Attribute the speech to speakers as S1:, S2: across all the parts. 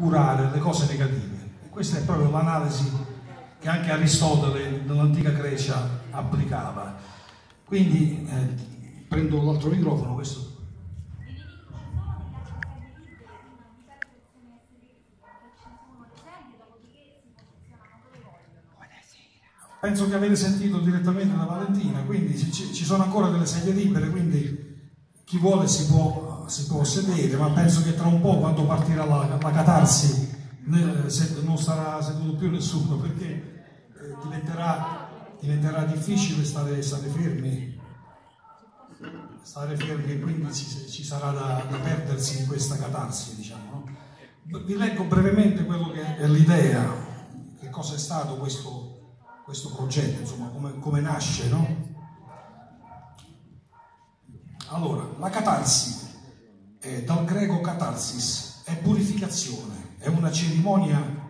S1: curare le cose negative. E questa è proprio l'analisi che anche Aristotele nell'antica Grecia applicava. Quindi eh, prendo l'altro microfono, questo penso che avete sentito direttamente da Valentina, quindi ci, sono ancora delle sedie libere, quindi chi vuole si può, si può, sedere, ma penso che tra un po' quando partirà la, la catarsi non sarà seduto più nessuno perché eh, diventerà, diventerà, difficile stare, stare, fermi, stare fermi quindi ci, ci sarà da, da, perdersi in questa catarsi, diciamo. No? Vi leggo brevemente quello che è l'idea, che cosa è stato questo questo progetto, insomma, come, come nasce, no? Allora, la catarsi, eh, dal greco catarsis, è purificazione, è una cerimonia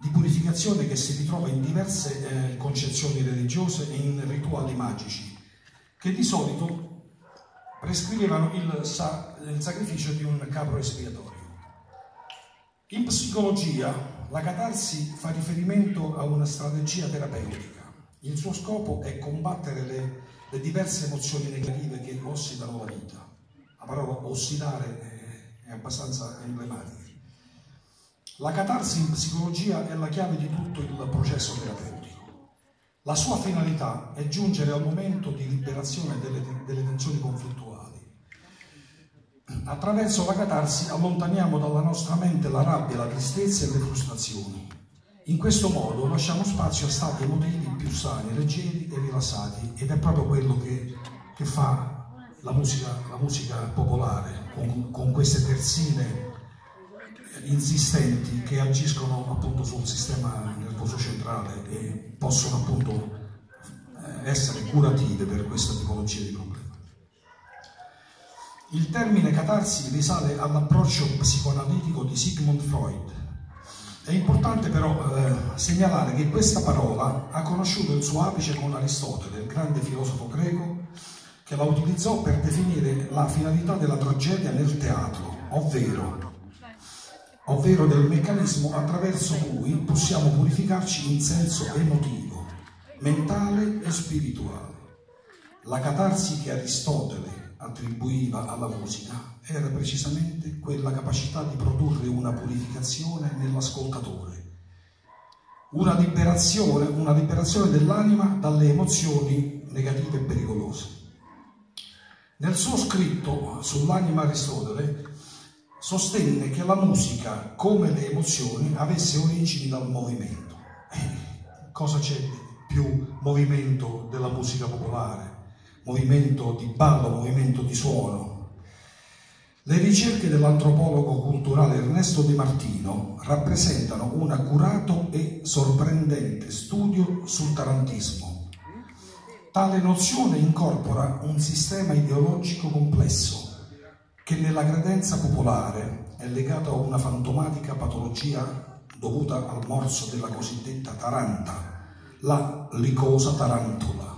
S1: di purificazione che si ritrova in diverse eh, concezioni religiose e in rituali magici, che di solito prescrivevano il, sa il sacrificio di un capro espiatorio. In psicologia la catarsi fa riferimento a una strategia terapeutica. Il suo scopo è combattere le, le diverse emozioni negative che ossidano la vita. La parola ossidare è, abbastanza emblematica. La catarsi in psicologia è la chiave di tutto il processo terapeutico. La sua finalità è giungere al momento di liberazione delle, delle tensioni conflittuali Attraverso la catarsi allontaniamo dalla nostra mente la rabbia, la tristezza e le frustrazioni. In questo modo lasciamo spazio a stati emotivi più sani, leggeri e rilassati ed è proprio quello che, che fa la musica, la musica popolare con, con, queste terzine insistenti che agiscono appunto sul sistema nervoso centrale e possono appunto eh, essere curative per questa tipologia di problemi. Il termine catarsi risale all'approccio psicoanalitico di Sigmund Freud. È importante però eh, segnalare che questa parola ha conosciuto il suo apice con Aristotele, il grande filosofo greco, che la utilizzò per definire la finalità della tragedia nel teatro, ovvero, ovvero del meccanismo attraverso cui possiamo purificarci in senso emotivo, mentale e spirituale. La catarsi che Aristotele attribuiva alla musica era precisamente quella capacità di produrre una purificazione nell'ascoltatore, una liberazione, una liberazione dell'anima dalle emozioni negative e pericolose. Nel suo scritto sull'anima Aristotele sostenne che la musica, come le emozioni, avesse origini dal movimento. Eh, cosa c'è più movimento della musica popolare? movimento di ballo, movimento di suono. Le ricerche dell'antropologo culturale Ernesto Di Martino rappresentano un accurato e sorprendente studio sul tarantismo. Tale nozione incorpora un sistema ideologico complesso che nella credenza popolare è legato a una fantomatica patologia dovuta al morso della cosiddetta taranta, la licosa tarantula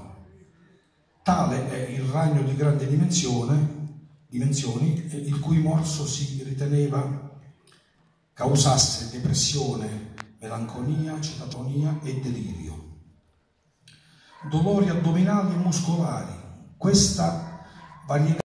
S1: Tale è il ragno di grande dimensione, dimensioni, il cui morso si riteneva causasse depressione, melanconia, cetatonia e delirio. Dolori addominali e muscolari. Questa varietà